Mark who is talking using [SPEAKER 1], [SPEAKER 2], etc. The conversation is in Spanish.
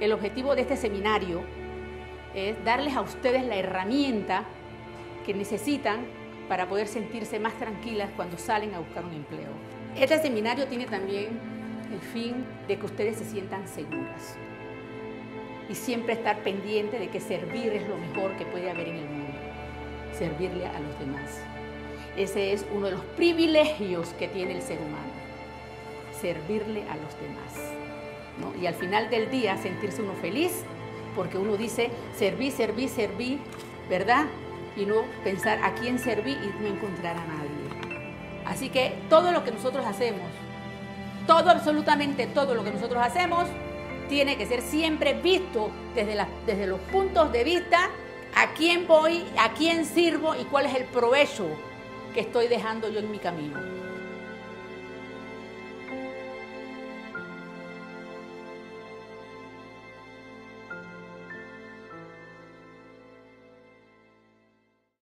[SPEAKER 1] el objetivo de este seminario es darles a ustedes la herramienta que necesitan para poder sentirse más tranquilas cuando salen a buscar un empleo. Este seminario tiene también el fin de que ustedes se sientan seguras y siempre estar pendiente de que servir es lo mejor que puede haber en el mundo, servirle a los demás. Ese es uno de los privilegios que tiene el ser humano, servirle a los demás. Y al final del día sentirse uno feliz porque uno dice, serví, serví, serví, ¿verdad? Y no pensar a quién serví y no encontrar a nadie. Así que todo lo que nosotros hacemos, todo, absolutamente todo lo que nosotros hacemos, tiene que ser siempre visto desde, desde los puntos de vista a quién voy, a quién sirvo y cuál es el provecho que estoy dejando yo en mi camino.